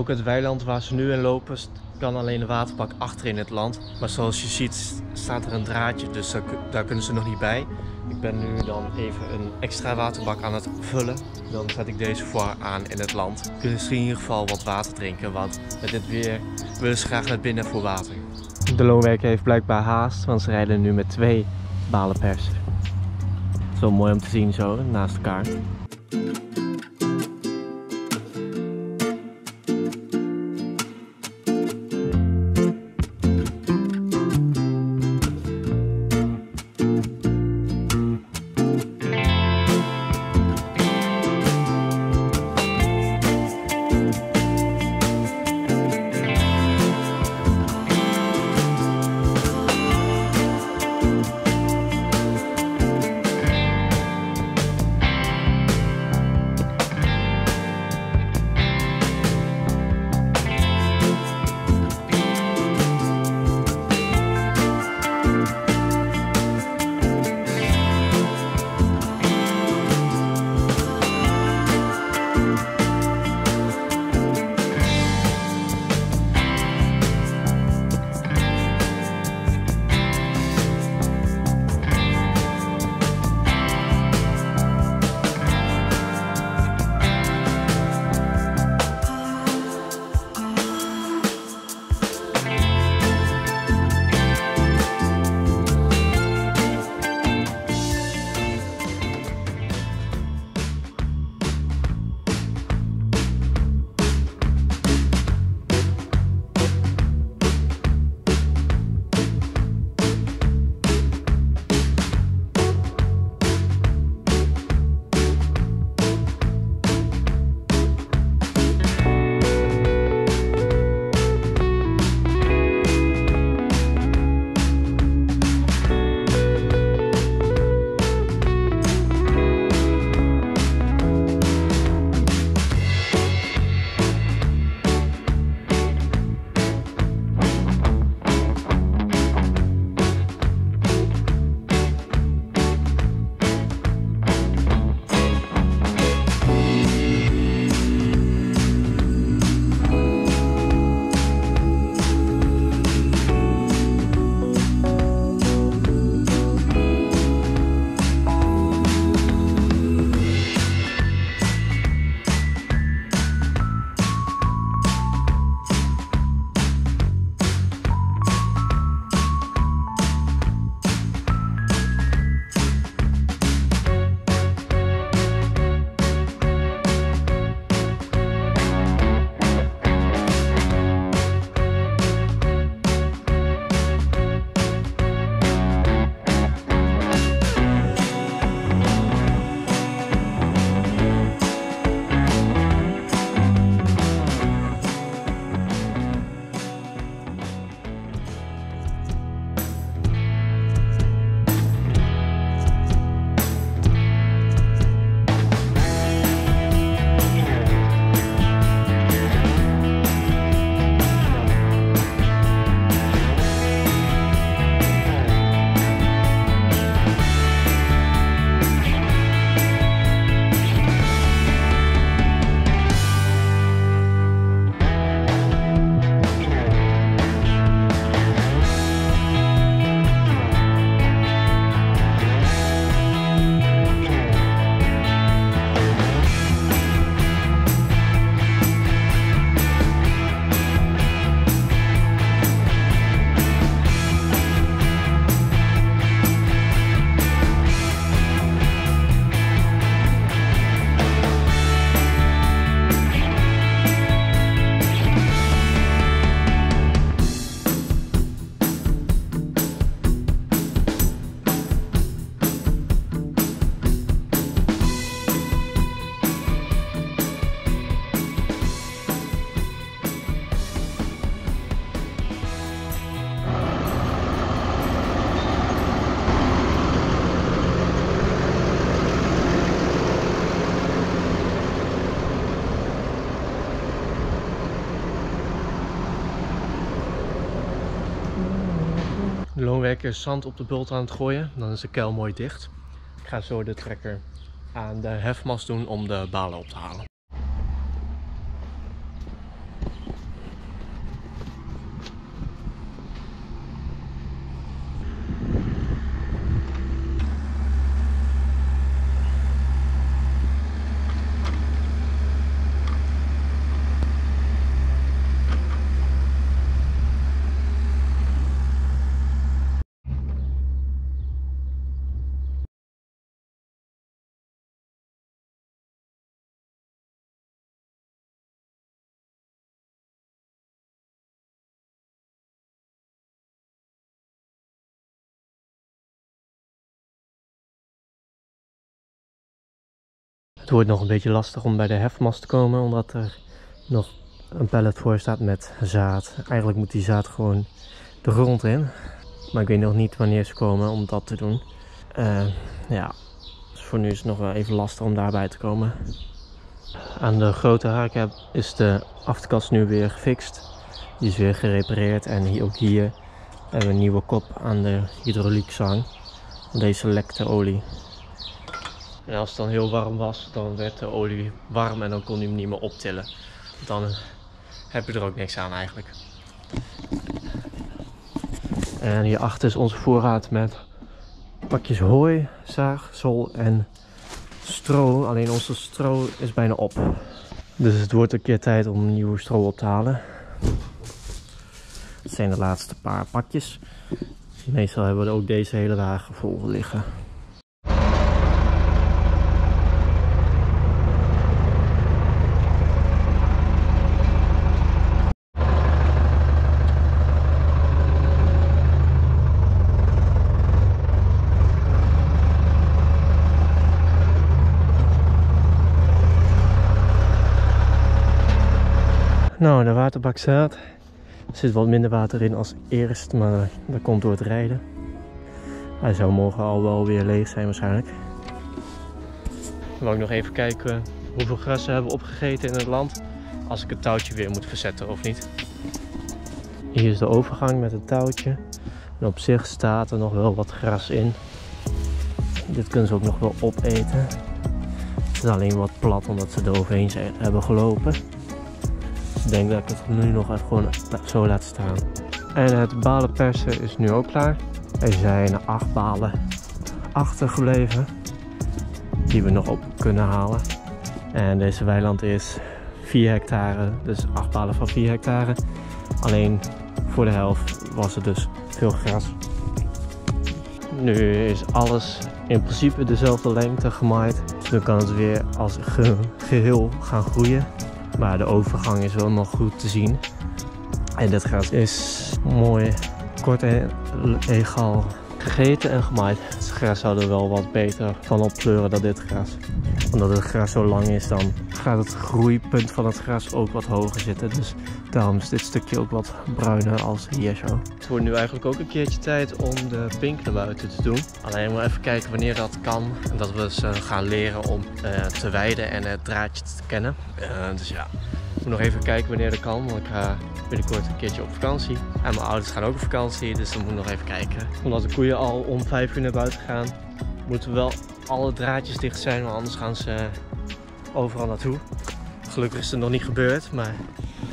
Ook het weiland waar ze nu in lopen kan alleen de waterbak achter in het land. Maar zoals je ziet staat er een draadje, dus daar, kunnen ze nog niet bij. Ik ben nu dan even een extra waterbak aan het vullen. Dan zet ik deze voor aan in het land. Kunnen ze in ieder geval wat water drinken, want met dit weer willen ze graag naar binnen voor water. De loonwerker heeft blijkbaar haast, want ze rijden nu met twee balen persen. Wel mooi om te zien zo, naast elkaar. De loonwerker is zand op de bult aan het gooien. Dan is de kuil mooi dicht. Ik ga zo de trekker aan de hefmast doen om de balen op te halen. Het wordt nog een beetje lastig om bij de hefmast te komen, omdat er nog een pallet voor staat met zaad. Eigenlijk moet die zaad gewoon de grond in. Maar ik weet nog niet wanneer ze komen om dat te doen. Uh, ja, dus voor nu is het nog wel even lastig om daarbij te komen. Aan de grote haak is de achterkast nu weer gefixt. Die is weer gerepareerd en hier, ook hier hebben we een nieuwe kop aan de hydrauliekzang. Deze lekte olie. En als het dan heel warm was, dan werd de olie warm en dan kon hij hem niet meer optillen. Dan heb je er ook niks aan eigenlijk. En hierachter is onze voorraad met pakjes hooi, zaag, sol en stro. Alleen onze stro is bijna op. Dus het wordt een keer tijd om nieuwe stro op te halen. Het zijn de laatste paar pakjes. Meestal hebben we ook deze hele dagen vol liggen. Nou, de waterbak staat. Er zit wat minder water in als eerst, maar dat komt door het rijden. Hij zou morgen al wel weer leeg zijn waarschijnlijk. Dan wil ik nog even kijken hoeveel gras ze hebben opgegeten in het land. Als ik het touwtje weer moet verzetten of niet. Hier is de overgang met het touwtje. En op zich staat er nog wel wat gras in. Dit kunnen ze ook nog wel opeten. Het is alleen wat plat omdat ze er overheen zijn, hebben gelopen. Denk dat ik het nu nog even gewoon zo laat staan. En het balen persen is nu ook klaar. Er zijn acht balen achtergebleven die we nog op kunnen halen. En deze weiland is 4 hectare, dus 8 balen van 4 hectare. Alleen voor de helft was er dus veel gras. Nu is alles in principe dezelfde lengte gemaaid. Dus dan kan het weer als geheel gaan groeien. Maar de overgang is wel nog goed te zien. En dit gras is mooi kort en egal gegeten en gemaaid. Het gras zou er wel wat beter van opkleuren dan dit gras. Omdat het gras zo lang is, dan gaat het groeipunt van het gras ook wat hoger zitten. Dus daarom is dit stukje ook wat bruiner als hier zo. Het wordt nu eigenlijk ook een keertje tijd om de pink naar buiten te doen. Alleen maar even kijken wanneer dat kan. En dat we ze gaan leren om uh, te weiden en het draadje te kennen. Uh, dus ja, ik moet nog even kijken wanneer dat kan. Want ik ga binnenkort een keertje op vakantie. En mijn ouders gaan ook op vakantie. Dus dan moet ik nog even kijken. Omdat de koeien al om 5 uur naar buiten gaan, moeten wel alle draadjes dicht zijn. Want anders gaan ze overal naartoe. Gelukkig is het nog niet gebeurd. Maar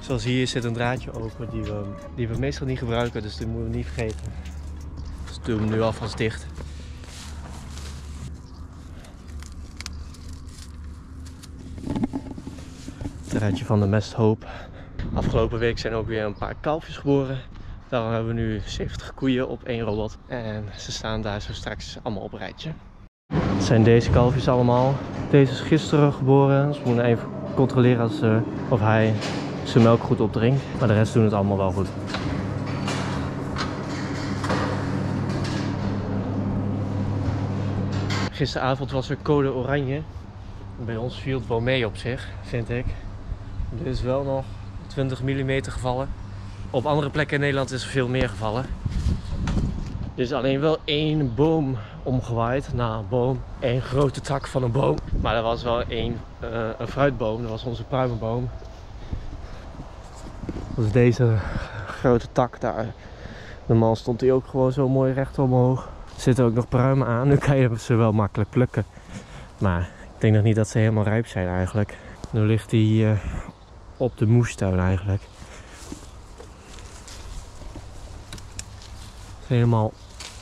zoals hier zit een draadje open die we, die we meestal niet gebruiken. Dus die moeten we niet vergeten. Dus doen hem nu alvast dicht. draadje van de mesthoop. Afgelopen week zijn ook weer een paar kalfjes geboren. Daarom hebben we nu 70 koeien op één robot. En ze staan daar zo straks allemaal op een rijtje. Het zijn deze kalfjes allemaal. Deze is gisteren geboren. Dus we moeten even controleren als, uh, of hij zijn melk goed opdrinkt. Maar de rest doen het allemaal wel goed. Gisteravond was er code oranje. Bij ons viel het wel mee op zich, vind ik. Er is wel nog 20 mm gevallen. Op andere plekken in Nederland is er veel meer gevallen. Er is alleen wel één boom omgewaaid. Nou, een boom. één grote tak van een boom. Maar er was wel één, uh, een fruitboom. Dat was onze pruimenboom. Dat is deze grote tak daar. Normaal stond die ook gewoon zo mooi recht omhoog. Er zitten ook nog pruimen aan. Nu kan je ze wel makkelijk plukken. Maar ik denk nog niet dat ze helemaal rijp zijn eigenlijk. Nu ligt die uh, op de moestuin eigenlijk. helemaal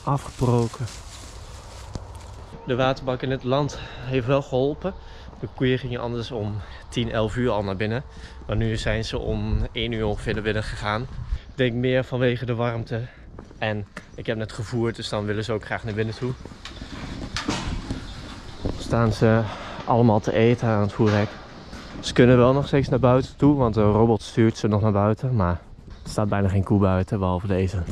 afgebroken. De waterbak in het land heeft wel geholpen. De koeien gingen anders om 10, 11 uur al naar binnen. Maar nu zijn ze om 1 uur ongeveer naar binnen gegaan. Ik denk meer vanwege de warmte. En ik heb net gevoerd, dus dan willen ze ook graag naar binnen toe. Staan ze allemaal te eten aan het voerrek. Ze kunnen wel nog steeds naar buiten toe, want de robot stuurt ze nog naar buiten. Maar er staat bijna geen koe buiten, behalve deze.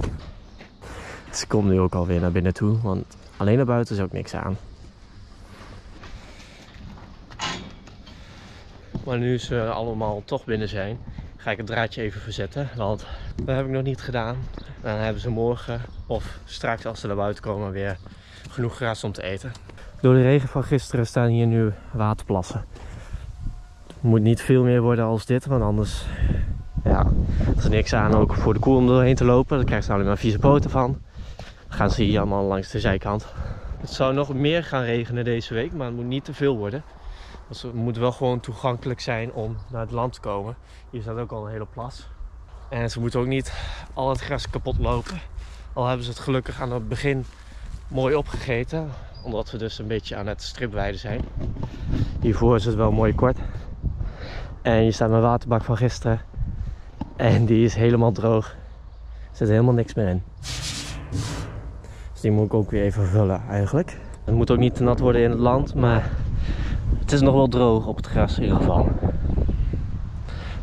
Ze komt nu ook alweer naar binnen toe, want alleen naar buiten is ook niks aan. Maar nu ze allemaal toch binnen zijn, ga ik het draadje even verzetten. Want dat heb ik nog niet gedaan. Dan hebben ze morgen of straks als ze naar buiten komen weer genoeg gras om te eten. Door de regen van gisteren staan hier nu waterplassen. Het moet niet veel meer worden als dit, want anders ja, er is niks aan ook voor de koe om doorheen te lopen. Dan krijgen ze alleen maar vieze poten van. Gaan ze hier allemaal langs de zijkant. Het zou nog meer gaan regenen deze week, maar het moet niet te veel worden. Dus het moet wel gewoon toegankelijk zijn om naar het land te komen. Hier staat ook al een hele plas. En ze moeten ook niet al het gras kapot lopen. Al hebben ze het gelukkig aan het begin mooi opgegeten. Omdat we dus een beetje aan het stripweiden zijn. Hiervoor is het wel mooi kort. En hier staat mijn waterbak van gisteren. En die is helemaal droog. Er zit helemaal niks meer in. Die moet ik ook weer even vullen eigenlijk. Het moet ook niet te nat worden in het land, maar het is nog wel droog op het gras in ieder geval.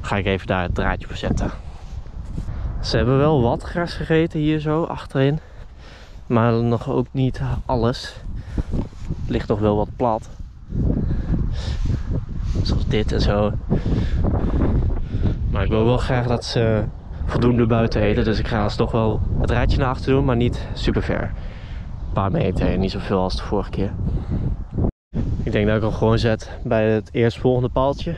Ga ik even daar het draadje voor zetten. Ze hebben wel wat gras gegeten hier zo achterin. Maar nog ook niet alles. Ligt nog wel wat plat. Zoals dit en zo. Maar ik wil wel graag dat ze voldoende buiten eten. Dus ik ga toch wel het draadje naar achter doen, maar niet super ver. Paar meter niet zoveel als de vorige keer. Ik denk dat ik hem gewoon zet bij het eerstvolgende paaltje.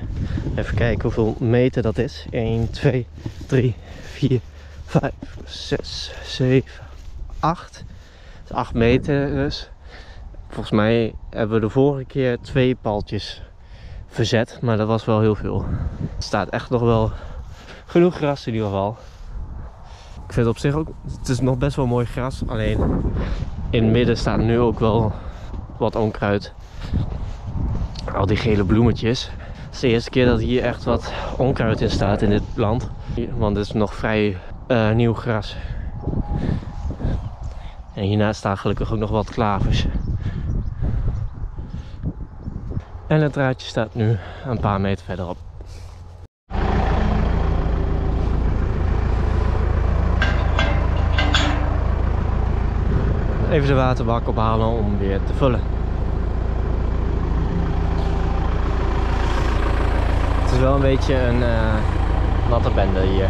Even kijken hoeveel meter dat is. 1, 2, 3, 4, 5, 6, 7, 8. 8 meter dus. Volgens mij hebben we de vorige keer twee paaltjes verzet, maar dat was wel heel veel. Er staat echt nog wel genoeg gras in ieder geval. Ik vind het op zich ook, het is nog best wel mooi gras. Alleen in het midden staat nu ook wel wat onkruid. Al die gele bloemetjes. Het is de eerste keer dat hier echt wat onkruid in staat in dit land. Want het is nog vrij uh, nieuw gras. En hiernaast staan gelukkig ook nog wat klavers. En het draadje staat nu een paar meter verderop. Even de waterbak ophalen om weer te vullen. Het is wel een beetje een uh, natte bende hier.